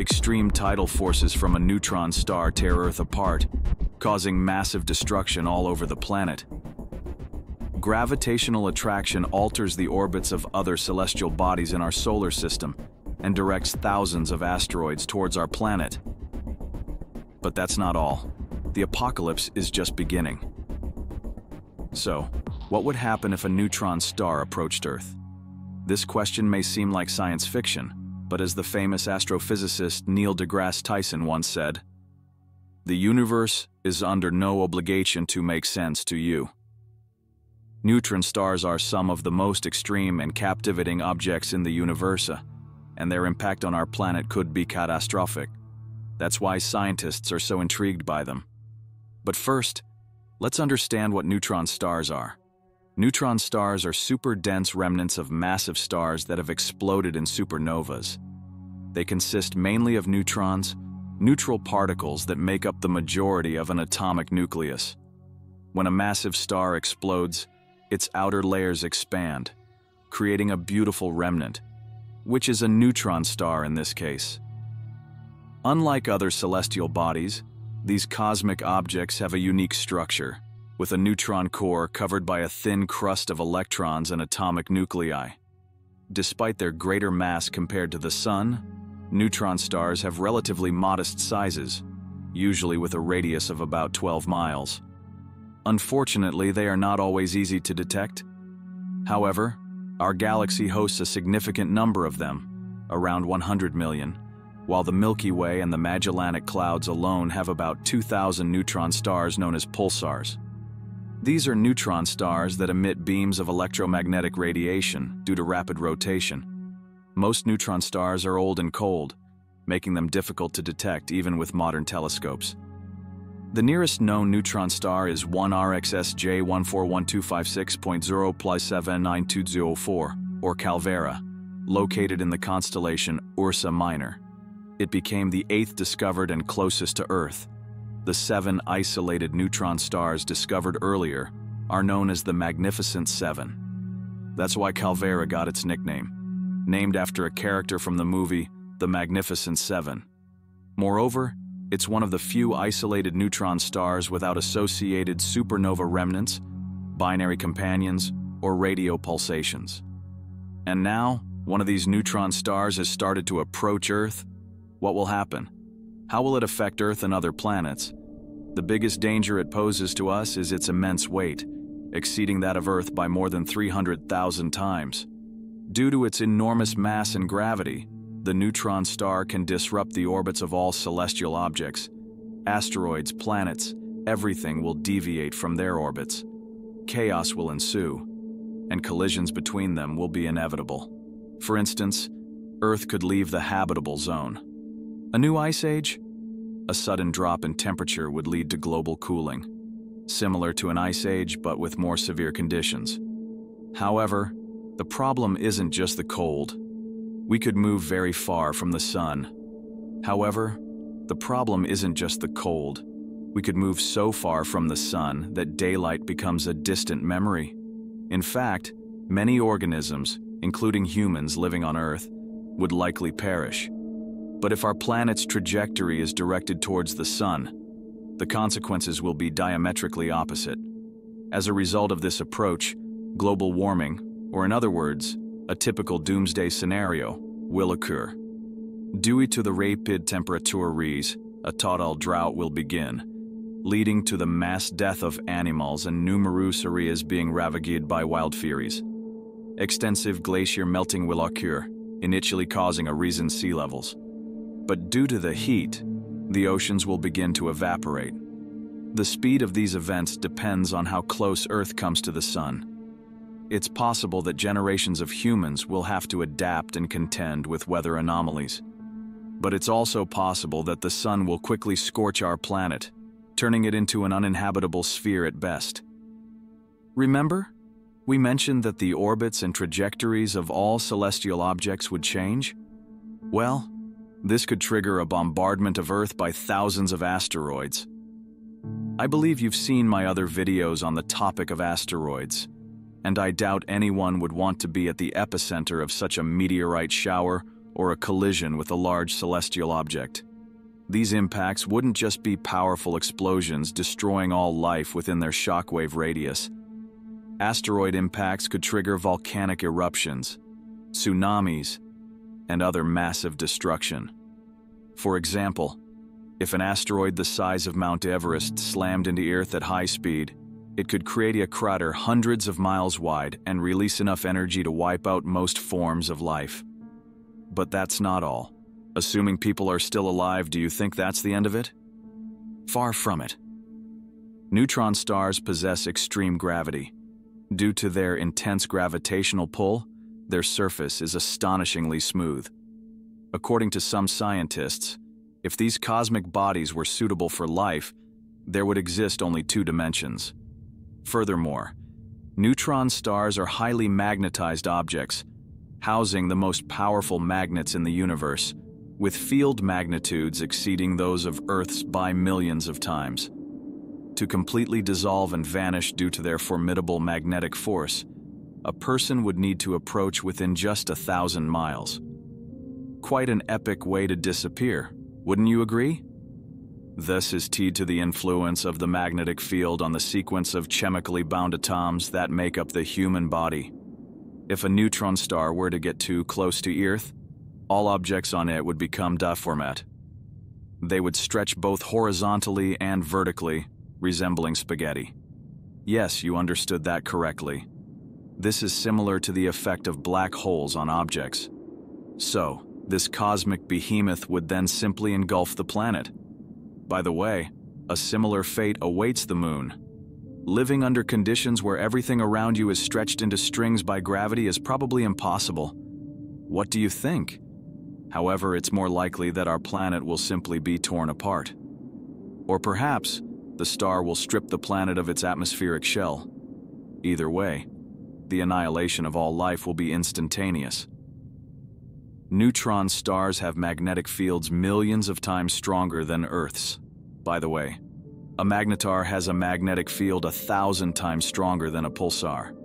extreme tidal forces from a neutron star tear Earth apart, causing massive destruction all over the planet. Gravitational attraction alters the orbits of other celestial bodies in our solar system and directs thousands of asteroids towards our planet. But that's not all. The apocalypse is just beginning. So, what would happen if a neutron star approached Earth? This question may seem like science fiction, but as the famous astrophysicist Neil deGrasse Tyson once said, the universe is under no obligation to make sense to you. Neutron stars are some of the most extreme and captivating objects in the universe, and their impact on our planet could be catastrophic. That's why scientists are so intrigued by them. But first, let's understand what neutron stars are. Neutron stars are super dense remnants of massive stars that have exploded in supernovas. They consist mainly of neutrons, neutral particles that make up the majority of an atomic nucleus. When a massive star explodes, its outer layers expand, creating a beautiful remnant, which is a neutron star in this case. Unlike other celestial bodies, these cosmic objects have a unique structure, with a neutron core covered by a thin crust of electrons and atomic nuclei. Despite their greater mass compared to the Sun, neutron stars have relatively modest sizes, usually with a radius of about 12 miles. Unfortunately, they are not always easy to detect. However, our galaxy hosts a significant number of them, around 100 million, while the Milky Way and the Magellanic Clouds alone have about 2,000 neutron stars known as pulsars. These are neutron stars that emit beams of electromagnetic radiation due to rapid rotation. Most neutron stars are old and cold, making them difficult to detect even with modern telescopes. The nearest known neutron star is 1 RXSJ 141256.0 plus 79204, or Calvera, located in the constellation Ursa Minor. It became the eighth discovered and closest to Earth. The seven isolated neutron stars discovered earlier are known as the Magnificent Seven. That's why Calvera got its nickname, named after a character from the movie The Magnificent Seven. Moreover, it's one of the few isolated neutron stars without associated supernova remnants, binary companions, or radio pulsations. And now, one of these neutron stars has started to approach Earth. What will happen? How will it affect Earth and other planets? The biggest danger it poses to us is its immense weight, exceeding that of Earth by more than 300,000 times. Due to its enormous mass and gravity, the neutron star can disrupt the orbits of all celestial objects. Asteroids, planets, everything will deviate from their orbits. Chaos will ensue, and collisions between them will be inevitable. For instance, Earth could leave the habitable zone. A new ice age? A sudden drop in temperature would lead to global cooling, similar to an ice age but with more severe conditions. However, the problem isn't just the cold. We could move very far from the sun. However, the problem isn't just the cold. We could move so far from the sun that daylight becomes a distant memory. In fact, many organisms, including humans living on Earth, would likely perish. But if our planet's trajectory is directed towards the sun, the consequences will be diametrically opposite. As a result of this approach, global warming, or in other words, a typical doomsday scenario, will occur. Due to the rapid temperature rise, a total drought will begin, leading to the mass death of animals and numerous areas being ravaged by wildfires. Extensive glacier melting will occur, initially causing a rise in sea levels. But due to the heat, the oceans will begin to evaporate. The speed of these events depends on how close Earth comes to the Sun it's possible that generations of humans will have to adapt and contend with weather anomalies. But it's also possible that the sun will quickly scorch our planet, turning it into an uninhabitable sphere at best. Remember? We mentioned that the orbits and trajectories of all celestial objects would change? Well, this could trigger a bombardment of Earth by thousands of asteroids. I believe you've seen my other videos on the topic of asteroids and I doubt anyone would want to be at the epicenter of such a meteorite shower or a collision with a large celestial object. These impacts wouldn't just be powerful explosions destroying all life within their shockwave radius. Asteroid impacts could trigger volcanic eruptions, tsunamis, and other massive destruction. For example, if an asteroid the size of Mount Everest slammed into Earth at high speed, it could create a crater hundreds of miles wide and release enough energy to wipe out most forms of life. But that's not all. Assuming people are still alive, do you think that's the end of it? Far from it. Neutron stars possess extreme gravity. Due to their intense gravitational pull, their surface is astonishingly smooth. According to some scientists, if these cosmic bodies were suitable for life, there would exist only two dimensions. Furthermore, neutron stars are highly magnetized objects, housing the most powerful magnets in the universe, with field magnitudes exceeding those of Earth's by millions of times. To completely dissolve and vanish due to their formidable magnetic force, a person would need to approach within just a thousand miles. Quite an epic way to disappear, wouldn't you agree? This is tied to the influence of the magnetic field on the sequence of chemically bound atoms that make up the human body. If a neutron star were to get too close to Earth, all objects on it would become deformate. They would stretch both horizontally and vertically, resembling spaghetti. Yes, you understood that correctly. This is similar to the effect of black holes on objects. So, this cosmic behemoth would then simply engulf the planet. By the way, a similar fate awaits the moon. Living under conditions where everything around you is stretched into strings by gravity is probably impossible. What do you think? However, it's more likely that our planet will simply be torn apart. Or perhaps, the star will strip the planet of its atmospheric shell. Either way, the annihilation of all life will be instantaneous. Neutron stars have magnetic fields millions of times stronger than Earth's. By the way, a magnetar has a magnetic field a thousand times stronger than a pulsar.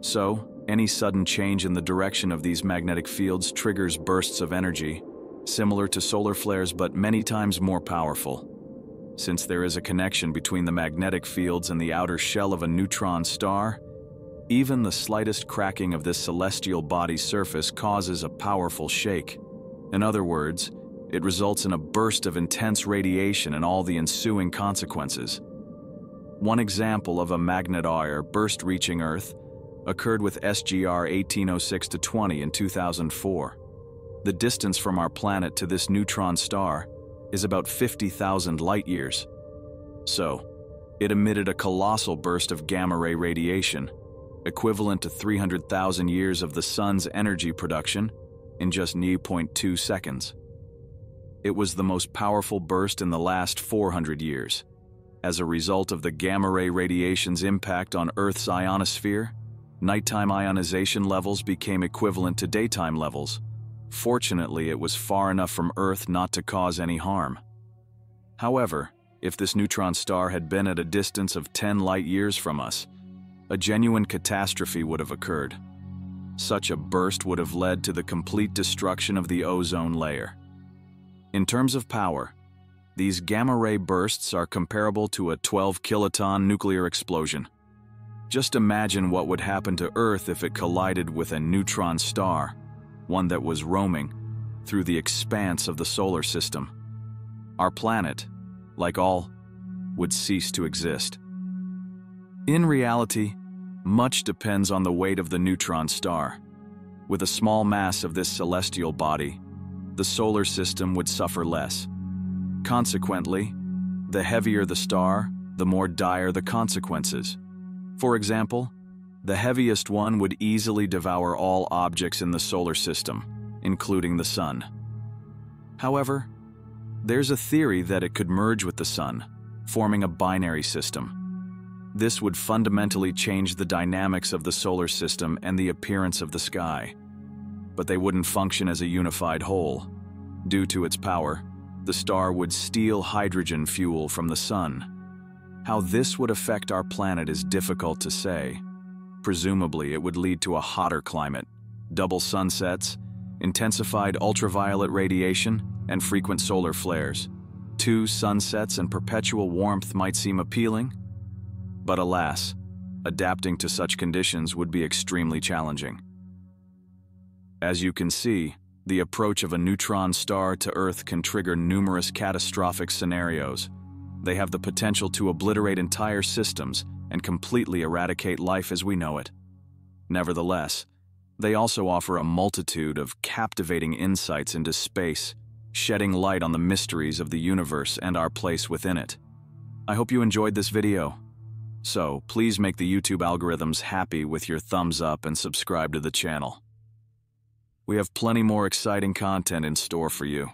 So, any sudden change in the direction of these magnetic fields triggers bursts of energy, similar to solar flares but many times more powerful. Since there is a connection between the magnetic fields and the outer shell of a neutron star, even the slightest cracking of this celestial body's surface causes a powerful shake. In other words, it results in a burst of intense radiation and all the ensuing consequences. One example of a magnetar burst reaching Earth occurred with SGR 1806-20 in 2004. The distance from our planet to this neutron star is about 50,000 light-years. So, it emitted a colossal burst of gamma-ray radiation, equivalent to 300,000 years of the sun's energy production in just 0.2 seconds. It was the most powerful burst in the last 400 years. As a result of the gamma-ray radiation's impact on Earth's ionosphere, Nighttime ionization levels became equivalent to daytime levels. Fortunately, it was far enough from Earth not to cause any harm. However, if this neutron star had been at a distance of 10 light-years from us, a genuine catastrophe would have occurred. Such a burst would have led to the complete destruction of the ozone layer. In terms of power, these gamma-ray bursts are comparable to a 12 kiloton nuclear explosion. Just imagine what would happen to Earth if it collided with a neutron star, one that was roaming through the expanse of the solar system. Our planet, like all, would cease to exist. In reality, much depends on the weight of the neutron star. With a small mass of this celestial body, the solar system would suffer less. Consequently, the heavier the star, the more dire the consequences. For example, the heaviest one would easily devour all objects in the solar system, including the Sun. However, there's a theory that it could merge with the Sun, forming a binary system. This would fundamentally change the dynamics of the solar system and the appearance of the sky. But they wouldn't function as a unified whole. Due to its power, the star would steal hydrogen fuel from the Sun, how this would affect our planet is difficult to say. Presumably, it would lead to a hotter climate, double sunsets, intensified ultraviolet radiation, and frequent solar flares. Two sunsets and perpetual warmth might seem appealing, but alas, adapting to such conditions would be extremely challenging. As you can see, the approach of a neutron star to Earth can trigger numerous catastrophic scenarios. They have the potential to obliterate entire systems and completely eradicate life as we know it. Nevertheless, they also offer a multitude of captivating insights into space, shedding light on the mysteries of the universe and our place within it. I hope you enjoyed this video. So, please make the YouTube algorithms happy with your thumbs up and subscribe to the channel. We have plenty more exciting content in store for you.